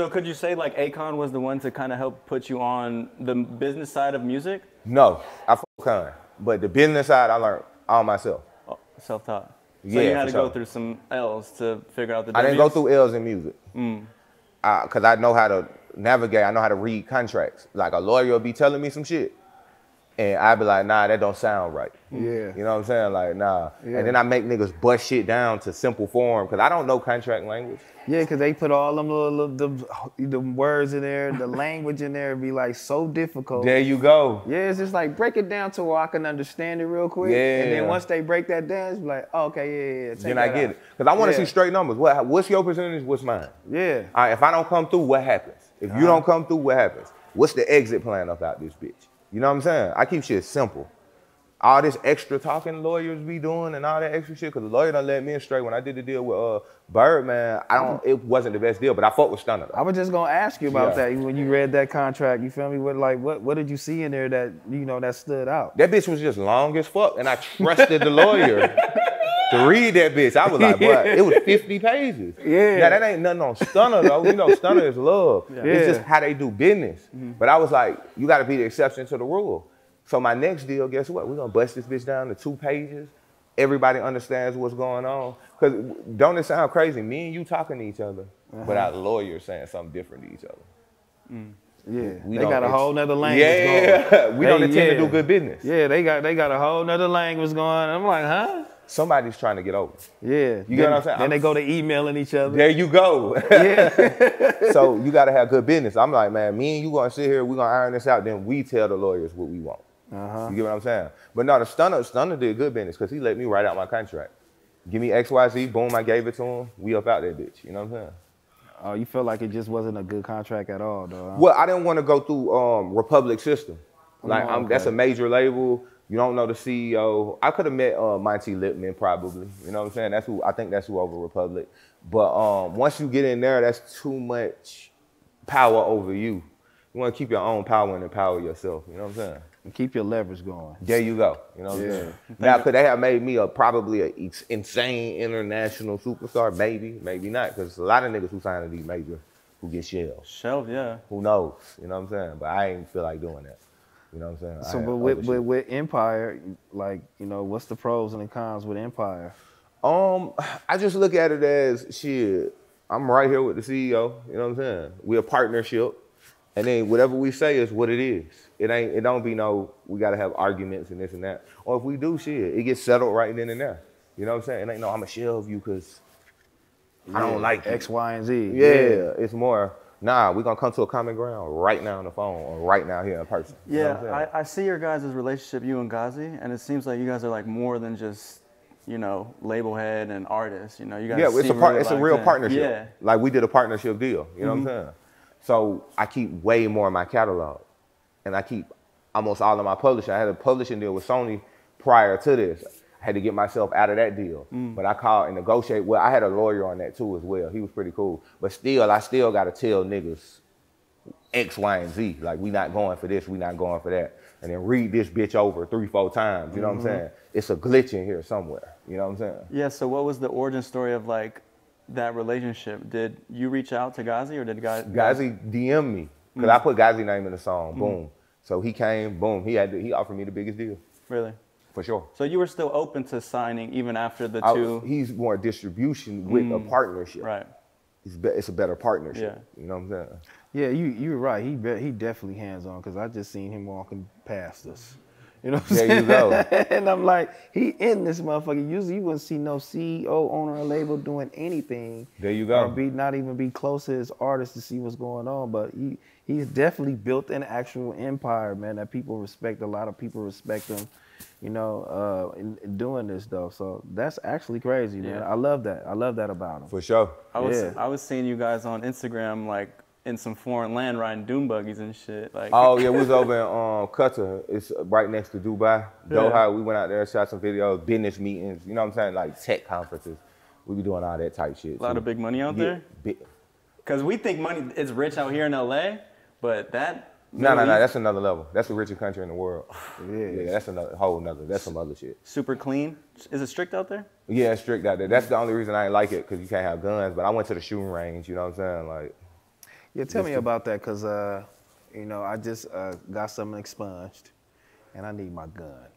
So could you say like Akon was the one to kind of help put you on the business side of music? No, I fuck Con, but the business side I learned all myself. Oh, self-taught. So Yeah, you had to go through some L's to figure out the. I didn't go through L's in music. Mm. Because I know how to navigate. I know how to read contracts. Like a lawyer will be telling me some shit. And I'd be like, nah, that don't sound right. Yeah. You know what I'm saying? Like, nah. Yeah. And then I make niggas bust shit down to simple form because I don't know contract language. Yeah, cause they put all them little, little the, the words in there, the language in there, be like so difficult. There you go. Yeah, it's just like break it down to where I can understand it real quick. Yeah. And then once they break that down, it's like, oh, okay, yeah, yeah, yeah. Then I get out. it. Because I want to Yeah. see straight numbers. What, what's your percentage? What's mine? Yeah. All right, if I don't come through, what happens? If Uh-huh. you don't come through, what happens? What's the exit plan about this bitch? You know what I'm saying? I keep shit simple. All this extra talking lawyers be doing and all that extra shit, because the lawyer done let me in straight when I did the deal with uh Birdman. I don't it wasn't the best deal, but I fought with Stunner. though. I was just gonna ask you about Yeah. that when you read that contract. You feel me? What like what what did you see in there that you know that stood out? That bitch was just long as fuck, and I trusted the lawyer to read that bitch. I was like, boy, it was 50 pages. Yeah. Now that ain't nothing on Stunner though. You know, Stunner is love. Yeah. It's just how they do business. Mm-hmm. But I was like, you got to be the exception to the rule. So my next deal, guess what? We're gonna bust this bitch down to two pages. Everybody understands what's going on. Cause don't it sound crazy? Me and you talking to each other, uh-huh. but our lawyers saying something different to each other. Mm. Yeah, We they got a whole nother language. Yeah, going. we don't They- intend to do good business. Yeah, they got they got a whole nother language going. I'm like, huh? Somebody's trying to get over. Yeah. You then, get what I'm saying? Then they go to emailing each other. There you go. Yeah. so you gotta have good business. I'm like, man, me and you gonna sit here, we gonna iron this out, then we tell the lawyers what we want. Uh-huh. You get what I'm saying? But no, the stunner, stunner did good business because he let me write out my contract. Give me XYZ, boom, I gave it to him. We up out that bitch. You know what I'm saying? Oh, you felt like it just wasn't a good contract at all, though. huh? Well, I didn't want to go through um, Republic system. Like Oh, I'm, that's a major label. You don't know the CEO. I could have met uh, Monte Lipman probably. You know what I'm saying? That's who I think that's who over Republic. But um, once you get in there, that's too much power over you. You want to keep your own power and empower yourself. You know what I'm saying? And keep your leverage going. There you go. You know what I'm saying? Now, could they have made me a probably a ex- insane international superstar? Maybe, maybe not. Because a lot of niggas who sign to these major who get shells. Shelved, yeah. Who knows? You know what I'm saying? But I ain't feel like doing that. You know what I'm saying? So, had but with, with with Empire, like you know, what's the pros and the cons with Empire? Um, I just look at it as shit. I'm right here with the CEO. You know what I'm saying? We're a partnership, and then whatever we say is what it is. It ain't. It don't be no. We gotta have arguments and this and that. Or if we do shit, it gets settled right then and there. You know what I'm saying? It ain't no. I'm a shell of you because I don't like you. X, Y, and Z. Yeah, it's more. Nah, we're gonna come to a common ground right now on the phone or right now here in person. You know Yeah? I, I see your guys' relationship, you and Ghazi, and it seems like you guys are like more than just, you know, label head and artist. You know, you guys. Yeah, it's a part. really It's a real in. partnership. Yeah. Mm-hmm. Like we did a partnership deal. You know what I'm saying? So I keep way more in my catalog, and I keep almost all of my publishing. I had a publishing deal with Sony prior to this. Had to get myself out of that deal, Mm. but I called and negotiate. Well, I had a lawyer on that too as well. He was pretty cool, but still, I still got to tell niggas X, Y, and Z. Like we not going for this, we not going for that. And then read this bitch over three, four times. You know Mm-hmm. what I'm saying? It's a glitch in here somewhere. You know what I'm saying? Yeah. So, what was the origin story of like that relationship? Did you reach out to Ghazi, or did Ghazi? Gazi DM me because I put Ghazi name in the song. Boom. So he came. Boom. He had. To, he offered me the biggest deal Really? For sure. So you were still open to signing even after the I- two. he's more distribution with a mm. partnership. right. It's, be, it's a better partnership. Yeah. You know what I'm saying? Yeah, you you're right. He be, he definitely hands on because I just seen him walking past us. You know what I'm There saying? you go. and I'm like, he in this motherfucker. Usually you wouldn't see no CEO, owner, or label doing anything. There you Or go. be not even be close to his artist to see what's going on. But he he's definitely built an actual empire, man. That people respect. A lot of people respect him. You know, uh, in, in doing this though. So that's actually crazy, man. Yeah. I love that. I love that about him. For sure. I was Yeah. I was seeing you guys on Instagram like in some foreign land riding doom buggies and shit. Like Oh yeah, we was over in um, Qatar. It's right next to Dubai. Doha. We went out there, shot some videos, business meetings. You know what I'm saying? Like tech conferences. We be doing all that type shit. a lot too. of big money out Yeah, there. big- Cause we think money is rich out here in LA, but that No, no, no. That's another level. That's the richest country in the world. Yeah. Yeah, that's another whole another. That's some other shit. super clean. Is it strict out there? Yeah, it's strict out there. That's the only reason I ain't like it because you can't have guns. But I went to the shooting range. You know what I'm saying? Like, Yeah, tell me about that, cause uh, you know, I just uh, got something expunged, and I need my gun.